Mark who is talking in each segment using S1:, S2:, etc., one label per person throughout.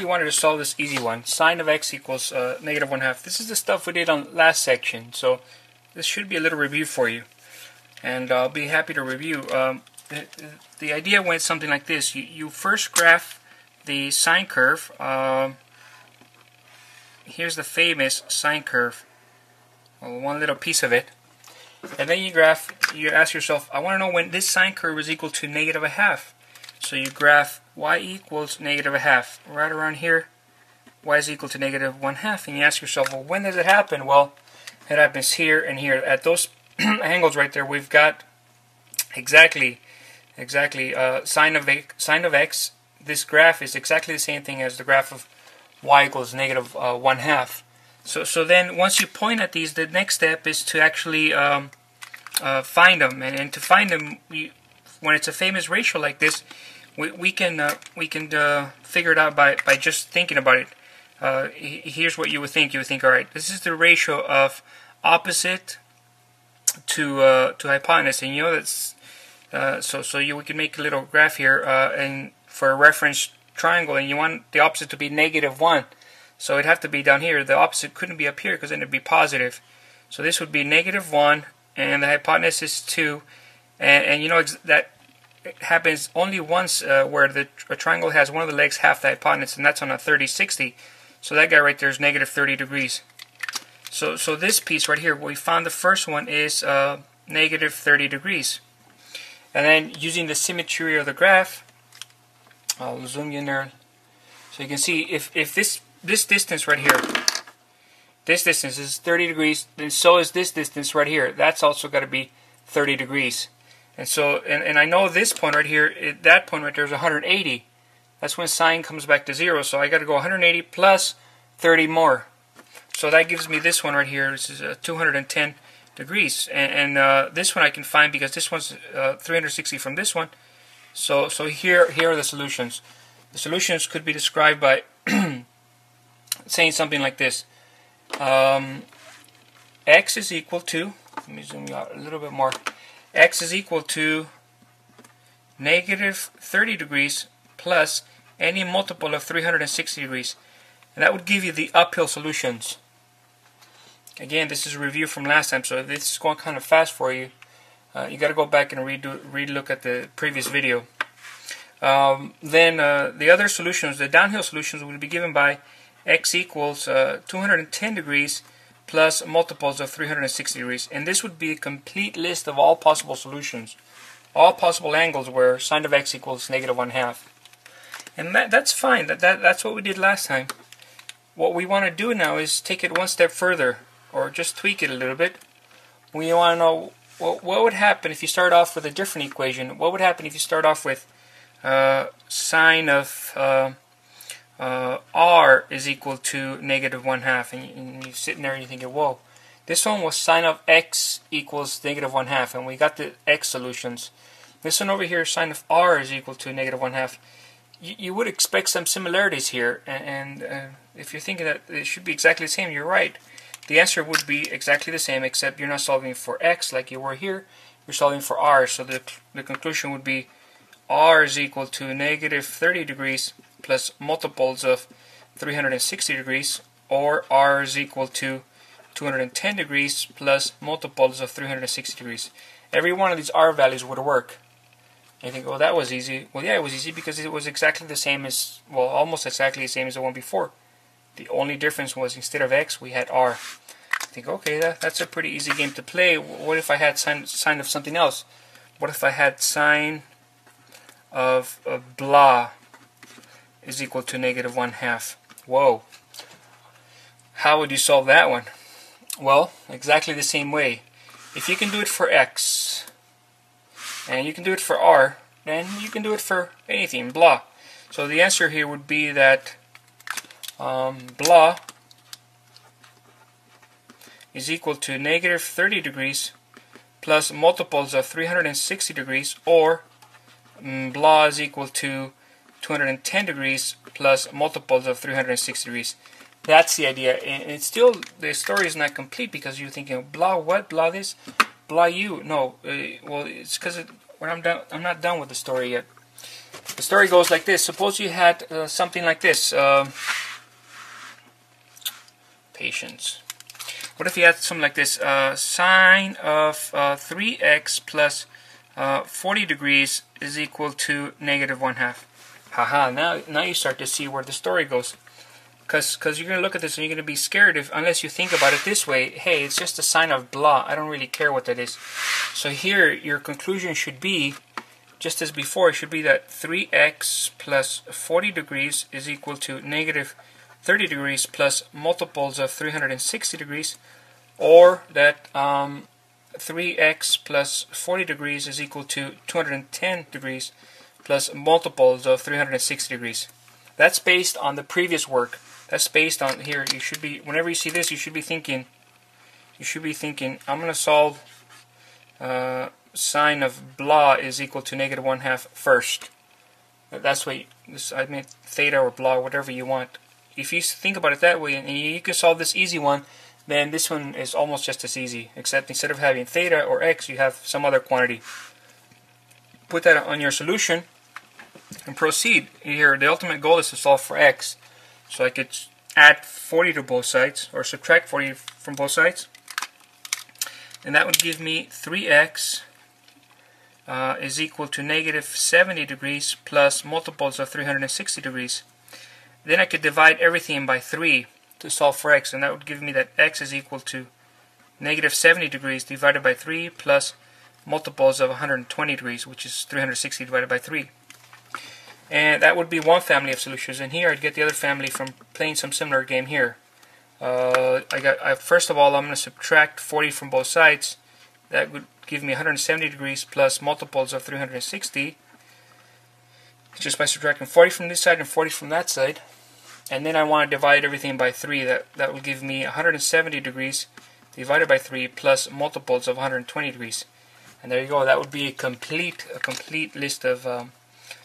S1: we wanted to solve this easy one. Sine of x equals uh, negative 1 half. This is the stuff we did on last section, so this should be a little review for you. And I'll be happy to review. Um, the, the, idea went something like this. You, you first graph the sine curve. Um, here's the famous sine curve. Well, one little piece of it. And then you graph, you ask yourself, I want to know when this sine curve is equal to negative a half. So you graph y equals negative a half. Right around here, y is equal to negative one half. And you ask yourself, well, when does it happen? Well, it happens here and here. At those angles right there, we've got exactly, exactly uh, sine of x, sine of x. This graph is exactly the same thing as the graph of y equals negative uh, one half. So, so then once you point at these, the next step is to actually um, uh, find them. And, and to find them, you, when it's a famous ratio like this, we, we can uh, we can uh, figure it out by, by just thinking about it. Uh, here's what you would think. You would think, all right, this is the ratio of opposite to uh, to hypotenuse, and you know that's uh, so so you we can make a little graph here, uh, and for a reference triangle, and you want the opposite to be negative one, so it'd have to be down here. The opposite couldn't be up here because then it'd be positive. So this would be negative one, and the hypotenuse is two, and, and you know that happens only once uh, where the a triangle has one of the legs half the hypotenuse, and that's on a 30-60. So that guy right there is negative 30 degrees. So, so this piece right here, we found the first one is uh, negative 30 degrees. And then using the symmetry of the graph, I'll zoom in there. So you can see if, if this, this distance right here, this distance is 30 degrees, then so is this distance right here. That's also got to be 30 degrees. And so, and, and I know this point right here, it, that point right there is 180. That's when sine comes back to zero. So I got to go 180 plus 30 more. So that gives me this one right here. This is uh, 210 degrees. And, and uh, this one I can find because this one's uh, 360 from this one. So, so here, here are the solutions. The solutions could be described by saying something like this. Um, x is equal to, let me zoom out a little bit more. X is equal to negative 30 degrees plus any multiple of 360 degrees. And that would give you the uphill solutions. Again, this is a review from last time, so this is going kind of fast for you, uh, you got to go back and redo, relook at the previous video. Um, then uh, the other solutions, the downhill solutions, will be given by x equals uh, 210 degrees plus multiples of 360 degrees. And this would be a complete list of all possible solutions, all possible angles where sine of x equals negative 1 half. And that, that's fine. That, that That's what we did last time. What we want to do now is take it one step further, or just tweak it a little bit. We want to know what, what would happen if you start off with a different equation. What would happen if you start off with uh, sine of uh, uh, r is equal to negative 1 half. And, and you're sitting there and you're thinking, whoa, this one was sine of x equals negative 1 half. And we got the x solutions. This one over here, sine of r is equal to negative 1 half you, you would expect some similarities here, and, and uh, if you're thinking that it should be exactly the same, you're right. The answer would be exactly the same, except you're not solving for x like you were here. You're solving for r, so the, the conclusion would be r is equal to negative 30 degrees plus multiples of 360 degrees, or r is equal to 210 degrees plus multiples of 360 degrees. Every one of these r values would work. And you think, well, that was easy. Well, yeah, it was easy because it was exactly the same as, well, almost exactly the same as the one before. The only difference was instead of x, we had r. I think, okay, that, that's a pretty easy game to play. What if I had sine, of something else? What if I had sine of, of blah is equal to negative 1 half? Whoa. How would you solve that one? Well, exactly the same way. If you can do it for x, and you can do it for R, then you can do it for anything, blah. So the answer here would be that um, blah is equal to negative 30 degrees plus multiples of 360 degrees, or um, blah is equal to 210 degrees plus multiples of 360 degrees. That's the idea. And it's still, the story is not complete because you're thinking, blah what, blah this, blah you. No, uh, well, it's because it, when I'm done, I'm not done with the story yet. The story goes like this. Suppose you had uh, something like this. Uh, patience. What if you had something like this? Uh, sine of 3x uh, plus, uh, 40 degrees is equal to negative 1 half. Haha, now, now you start to see where the story goes. Because cause you're going to look at this and you're going to be scared if, unless you think about it this way. Hey, it's just a sine of blah. I don't really care what that is. So here, your conclusion should be, just as before, it should be that 3x plus 40 degrees is equal to negative 30 degrees plus multiples of 360 degrees or that um, 3x plus 40 degrees is equal to 210 degrees plus multiples of 360 degrees. That's based on the previous work. That's based on here. You should be whenever you see this, you should be thinking. You should be thinking. I'm going to solve uh, sine of blah is equal to negative one half first. That's what you, this. I mean theta or blah, whatever you want. If you think about it that way, and you can solve this easy one, then this one is almost just as easy, except instead of having theta or x, you have some other quantity. Put that on your solution and proceed. Here, the ultimate goal is to solve for x. So I could add 40 to both sides, or subtract 40 from both sides. And that would give me 3x uh, is equal to negative 70 degrees plus multiples of 360 degrees. Then I could divide everything by 3 to solve for x, and that would give me that x is equal to negative 70 degrees divided by 3 plus multiples of 120 degrees, which is 360 divided by 3. And that would be one family of solutions. And here I'd get the other family from playing some similar game here. Uh, I got I, First of all, I'm going to subtract 40 from both sides. That would give me 170 degrees plus multiples of 360. Just by subtracting 40 from this side and 40 from that side and then I want to divide everything by 3 that that will give me 170 degrees divided by 3 plus multiples of 120 degrees and there you go. That would be a complete a complete list of um,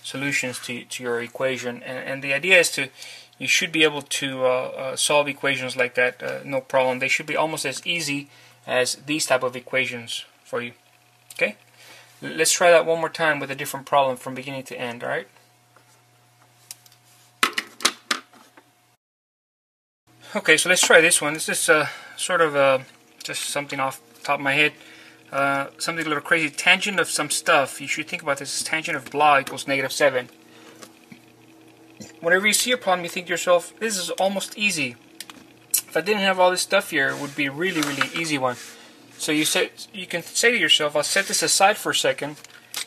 S1: solutions to, to your equation. And, and the idea is to you should be able to uh, uh, solve equations like that uh, no problem. They should be almost as easy as these type of equations for you. Okay? Let's try that one more time with a different problem from beginning to end alright? Okay, so let's try this one. This is uh, sort of uh, just something off the top of my head. Uh, something a little crazy. Tangent of some stuff. You should think about this tangent of blah equals negative 7. Whenever you see a problem, you think to yourself, this is almost easy. If I didn't have all this stuff here, it would be a really, really easy one. So you say, you can say to yourself, I'll set this aside for a second,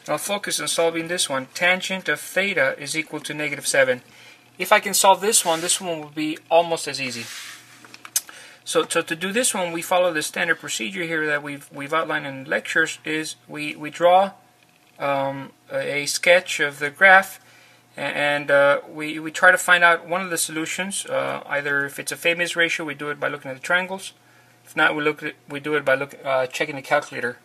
S1: and I'll focus on solving this one. Tangent of theta is equal to negative 7. If I can solve this one, this one will be almost as easy. So, so to do this one, we follow the standard procedure here that we've we've outlined in lectures. Is we we draw um, a sketch of the graph, and uh, we we try to find out one of the solutions. Uh, either if it's a famous ratio, we do it by looking at the triangles. If not, we look at, we do it by look uh, checking the calculator.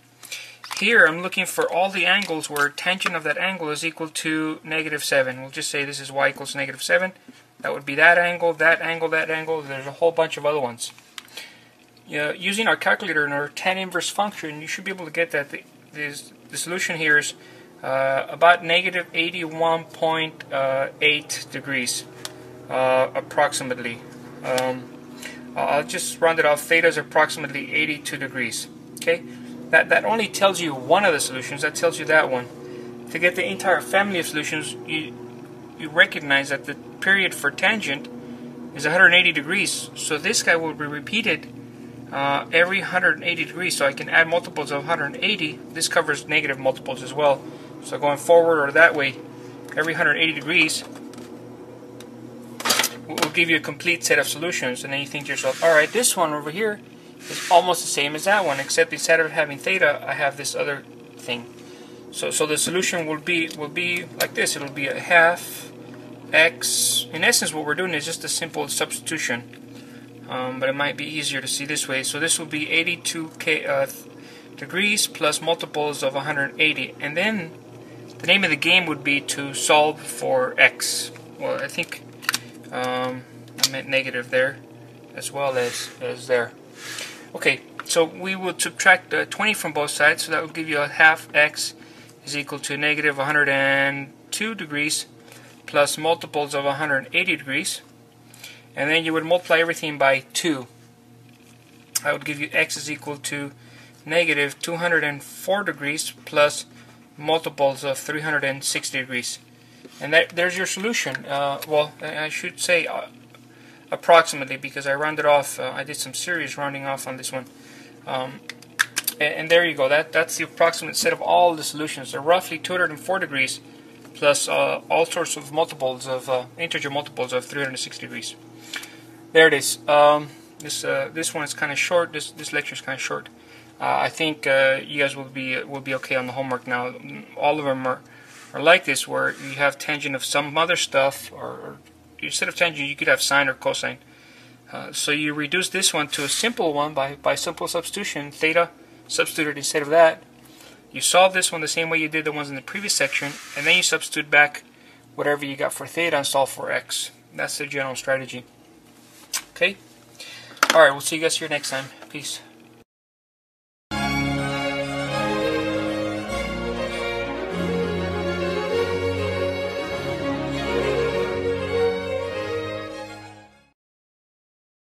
S1: Here I'm looking for all the angles where tangent of that angle is equal to negative 7. We'll just say this is y equals negative 7. That would be that angle, that angle, that angle. There's a whole bunch of other ones. Using our calculator and our tan inverse function, you should be able to get that the, the solution here is uh, about negative 81.8 uh, degrees, uh, approximately. Um, I'll just round it off. Theta is approximately 82 degrees. Okay, that, that only tells you one of the solutions, that tells you that one. To get the entire family of solutions, you, you recognize that the period for tangent is 180 degrees. So this guy will be repeated uh, every 180 degrees. So I can add multiples of 180. This covers negative multiples as well. So going forward or that way, every 180 degrees will give you a complete set of solutions. And then you think to yourself, all right, this one over here is almost the same as that one, except instead of having theta, I have this other thing. So, so the solution will be will be like this. It'll be a half x. In essence, what we're doing is just a simple substitution, um, but it might be easier to see this way. So this will be 82 k uh, degrees plus multiples of 180, and then the name of the game would be to solve for x. Well, I think um, I meant negative there, as well as as there. Okay, so we will subtract uh, 20 from both sides, so that will give you a half x is equal to negative 102 degrees plus multiples of 180 degrees. And then you would multiply everything by 2. I would give you x is equal to negative 204 degrees plus multiples of 360 degrees. And that, there's your solution. Uh, well, I should say uh, approximately because I rounded off. Uh, I did some serious rounding off on this one. Um, and, and, there you go. That That's the approximate set of all the solutions. They're roughly 204 degrees plus uh, all sorts of multiples of uh, integer multiples of 360 degrees. There it is. Um, this uh, this one is kind of short. This this lecture is kind of short. I think you guys will be will be okay on the homework now. All of them are or like this where you have tangent of some other stuff or, or instead of tangent you could have sine or cosine uh, so you reduce this one to a simple one by, by simple substitution theta substituted instead of that you solve this one the same way you did the ones in the previous section and then you substitute back whatever you got for theta and solve for x that's the general strategy okay? Alright we'll see you guys here next time. Peace